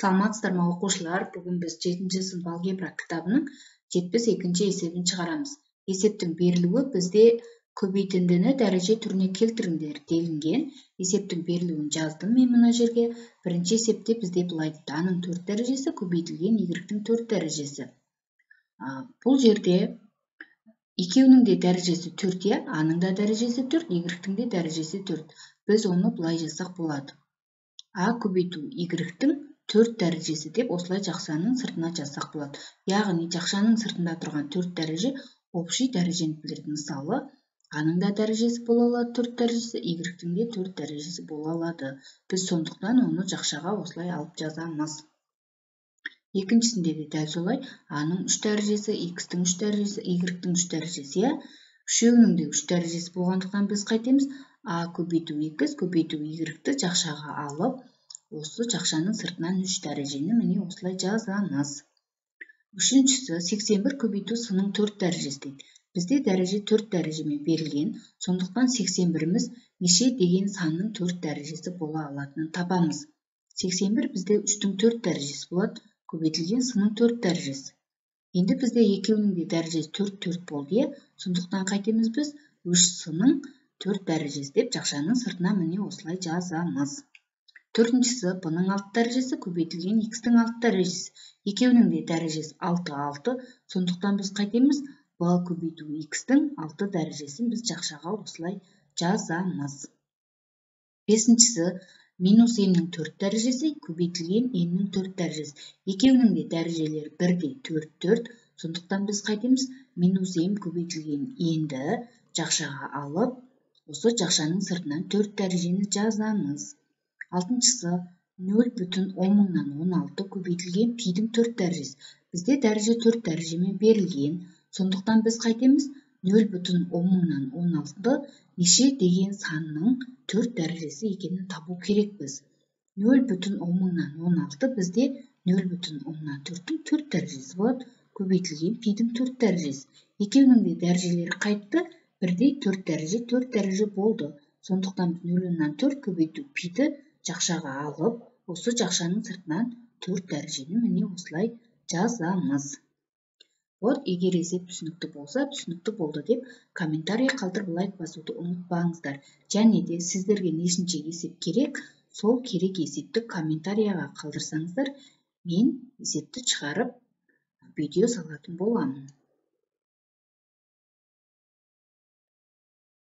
саламатсыздар ма оқушылар? Бүгін біз жетінші сынып алгебра кітабының жетпіс екінші есебін шығарамыз. Есептің берілуі бізде көбейтіндіні дәреже түріне келтіріңдер делінген. Есептің берілуін жаздым мен мына жерге. Бірінші есепте бізде былай дейді. Аның төрт дәрежесі көбейтілген y төрт дәрежесі. Бұл жерде екеуінің де дәрежесі төрт иә? Аның да дәрежесі төрт y де дәрежесі төрт. Біз оны былай жазсақ болады. А көбейту y төрт дәрежесі деп осылай жақшаның сыртына жазсақ болады. Яғни жақшаның сыртында тұрған төрт дәреже общий дәрежені білдіреді мысалы аның да дәрежесі бола алады төрт дәрежесі y де төрт дәрежесі бола алады. Біз сондықтан оны жақшаға осылай алып жазамыз. Екіншісінде де дәл солай аның үш дәрежесі x-тің үш дәрежесі y-тің үш дәрежесі иә? Үшеуінің де үш дәрежесі болғандықтан біз қайтеміз. А көбейту x көбейту y-ті жақшаға алып осы жақшаның сыртынан үш дәрежені міне осылай жазамыз. Үшіншісі 81 көбейту сының төрт дәрежесі дейді бізде дәреже төрт дәрежемен берілген сондықтан 81-іміз неше деген санның төрт дәрежесі бола алатынын табамыз. 81 бізде үштің төрт дәрежесі болады көбейтілген сының төрт дәрежесі. Енді бізде екеуінің де дәрежесі төрт төрт болды иә. Сондықтан қайтеміз біз үш сының төрт дәрежесі деп жақшаның сыртына міне осылай жазамыз. Төртіншісі бұның алты дәрежесі көбейтілген x-тің алты дәрежесі. Екеуінің де дәрежесі алты алты. Сондықтан біз қайтеміз. B көбейту x-тің алты дәрежесін біз жақшаға осылай жазамыз. Бесіншісі минус n-нің төрт дәрежесі көбейтілген n-нің төрт дәрежесі. Екеуінің де дәрежелері бірдей төрт төрт. Сондықтан біз қайтеміз. Минус n көбейтілген n-ді жақшаға алып осы жақшаның сыртынан төрт дәрежені жазамыз. Алтыншысы нөл бүтін он мыңнан он алты көбейтілген пидің төрт дәрежесі. Бізде дәреже төрт дәрежемен берілген. Сондықтан біз қайтеміз. Нөл бүтін он мыңнан он алты неше деген санның төрт дәрежесі екенін табу керекпіз. Нөл бүтін он мыңнан он алты бізде нөл бүтін оннан төрттің төрт дәрежесі болады. Көбейтілген пидің төрт дәрежесі. Екеуінің де дәрежелері қайтты. Бірдей төрт дәреже төрт дәреже болды. Сондықтан нөл оннан төрт көбейту пиді жақшаға алып осы жақшаның сыртынан төрт дәрежені міне осылай жазамыз. Вот егер есеп түсінікті болса түсінікті болды деп комментарий қалдырып лайк басуды ұмытпаңыздар. Және де сіздерге нешінші есеп керек сол керек есепті комментарияға қалдырсаңыздар мен есепті шығарып видео салатын боламын.